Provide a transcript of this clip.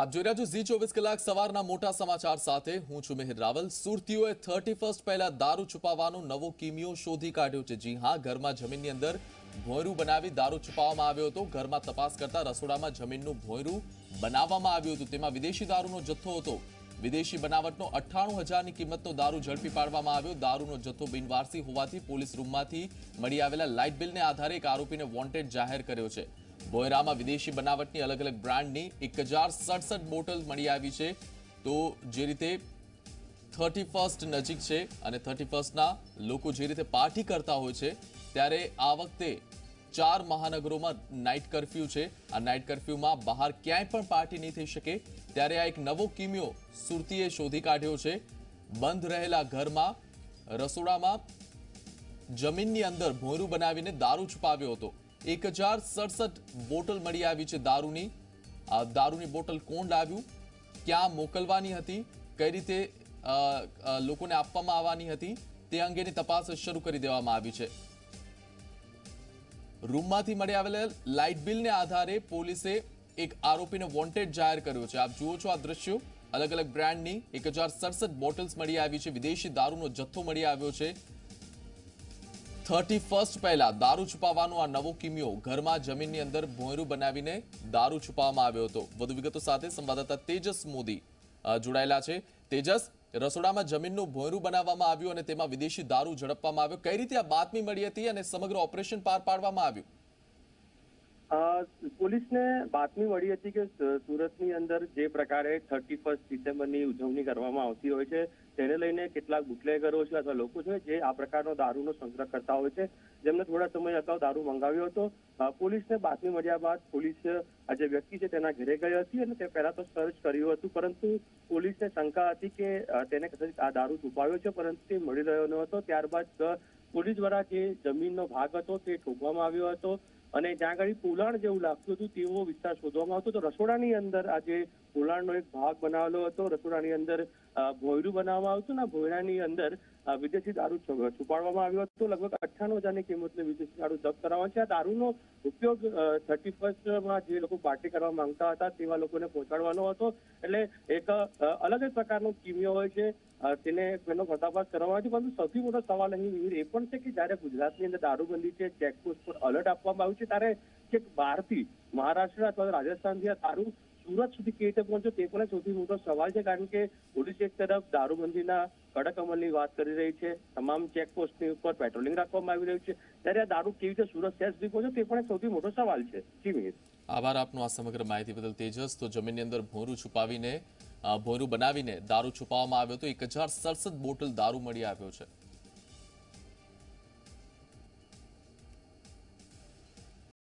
આપ જોઈ રહ્યા છો ઝી ચોવીસ કલાક સવારના મોટા સમાચાર સાથે હું છું મિહિર રાવલ સુરતીઓએ થર્ટી ફર્સ્ટ પહેલા દારૂ છુપાવવાનો નવો કિમિયો શોધી કાઢ્યો છે જી હા ઘરમાં જમીનની અંદર ભોંયરું બનાવી દારૂ છુપાવવામાં આવ્યો હતો ઘરમાં તપાસ કરતા રસોડામાં જમીનનું ભોંયરું બનાવવામાં આવ્યું હતું તેમાં વિદેશી દારૂનો જથ્થો હતો વિદેશી બનાવટનો અઠ્ઠાણું હજારની કિંમતનો દારૂ ઝડપી પાડવામાં આવ્યો। દારૂનો જથ્થો બિનવારસી હોવાથી પોલીસ રૂમમાંથી મળી આવેલા લાઇટ બિલને આધારે એક આરોપીને વોન્ટેડ જાહેર કર્યો છે। બોયરામાં વિદેશી બનાવટની અલગ અલગ બ્રાન્ડની એક બોટલ મળી આવી છે. તો જે રીતે થર્ટી ફર્સ્ટ નજીક છે અને થર્ટી ફર્સ્ટના લોકો જે રીતે પાર્ટી કરતા હોય છે, ત્યારે આ વખતે ચાર મહાનગરોમાં નાઇટ કર્ફ્યુ છે. આ નાઇટ કર્ફ્યુમાં બહાર ક્યાંય પણ પાર્ટી નહીં થઈ શકે. ત્યારે આ એક નવો કિમિયો સુરતીએ શોધી કાઢ્યો છે. બંધ રહેલા ઘરમાં, રસોડામાં જમીનની અંદર ભોંયરું બનાવીને દારૂ છુપાવ્યો હતો. એક હજાર સડસઠ બોટલ મળી આવી છે દારૂની. આ દારૂની બોટલ કોણ લાવ્યું? ક્યાં મોકલવાની હતી? કઈ રીતે લોકોને આપવામાં આવવાની હતી? તે અંગેની તપાસ શરૂ કરી દેવામાં આવી છે. રૂમમાંથી મળી આવેલા લાઇટ બિલને આધારે પોલીસે એક આરોપીને વોન્ટેડ જાહેર કર્યો છે. આપ જુઓ છો આ દ્રશ્યો. અલગ અલગ બ્રાન્ડની એક હજાર સડસઠ બોટલ્સ મળી આવી છે. વિદેશી દારૂનો જથ્થો મળી આવ્યો છે. થર્ટી ફર્સ્ટ પહેલા દારૂ છુપાવવાનો આ નવો કિમિયો ઘરમાં જમીનની અંદર ભોંયરું બનાવીને દારૂ છુપાવવામાં આવ્યો હતો. વધુ વિગતો સાથે સંવાદદાતા તેજસ મોદી જોડાયેલા છે. તેજસ, રસોડામાં જમીનનું ભોંયરું બનાવવામાં આવ્યું અને તેમાં વિદેશી દારૂ ઝડપવામાં આવ્યો. કઈ રીતે આ બાતમી મળી હતી અને સમગ્ર ઓપરેશન પાર પાડવામાં આવ્યું? પોલીસને બાતમી મળી હતી કે સુરતની અંદર જે પ્રકારે થર્ટી ફર્સ્ટ ડિસેમ્બરની ઉજવણી કરવામાં આવતી હોય છે, તેને લઈને કેટલાક બુટલેગરો છે અથવા લોકો છે જે આ પ્રકારનો દારૂનો સંગ્રહ કરતા હોય છે. જેમને થોડા સમય અગાઉ દારૂ મંગાવ્યો હતો. પોલીસને બાતમી મળ્યા બાદ પોલીસ આ જે વ્યક્તિ છે તેના ઘરે ગઈ હતી અને તે પહેલા તો સર્ચ કર્યું હતું, પરંતુ પોલીસને શંકા હતી કે તેને કદાચ આ દારૂ છુપાવ્યો છે, પરંતુ તે મળી રહ્યો ન હતો. ત્યારબાદ પોલીસ દ્વારા જે જમીનનો ભાગ હતો તે ઠોકવામાં આવ્યો હતો. અને જ્યાં આગળ પુલાણ જેવું લાગતું હતું, તેવો વિસ્તાર શોધવામાં આવતો તો રસોડાની અંદર આજે પોલાણનો એક ભાગ બનાવેલો હતો. રસોડાની અંદર ભોયરું બનાવવામાં આવતું ને ભોયરાની અંદર વિદેશી દારૂ છુપાડવામાં આવ્યો હતો. લગભગ અઠ્ઠાણું હજારની કિંમતનો વિદેશી દારૂ જપ્ત કરવામાં છે. આ દારૂનો ઉપયોગ થર્ટી ફર્સ્ટમાં જે લોકો પાર્ટી કરવા માંગતા હતા, તેવા લોકોને પહોંચાડવાનો હતો. એટલે એક અલગ જ પ્રકારનો કિમિયો હોય છે. તેને તેનો પર્દાફાશ કરવામાં આવ્યો છે પરંતુ સૌથી મોટો સવાલ અહીં એ પણ છે કે જ્યારે ગુજરાતની અંદર દારૂબંધી છે, ચેકપોસ્ટ પર અલર્ટ આપવામાં આવ્યું છે, ત્યારે કે બહારથી મહારાષ્ટ્ર અથવા રાજસ્થાનથી આ દારૂ સુરત સુધી કેવી રીતે પહોંચ્યો તે પણ સૌથી મોટો સવાલ છે, કારણ કે પોલીસ એક તરફ દારૂબંધીના કડક અમલની વાત કરી રહી છે, તમામ ચેકપોસ્ટની ઉપર પેટ્રોલિંગ રાખવામાં આવી રહ્યું છે, ત્યારે આ દારૂ કેવી રીતે સુરત શહેર સુધી પહોંચ્યો તે પણ સૌથી મોટો સવાલ છે. જી મિહિર. આભાર આપનો આ સમગ્ર માહિતી બદલ તેજસ. તો જમીનની અંદર ભોરું છુપાવીને ભોંયરું બનાવીને દારૂ છુપાવવામાં આવ્યો હતો. એક બોટલ દારૂ મળી આવ્યો છે.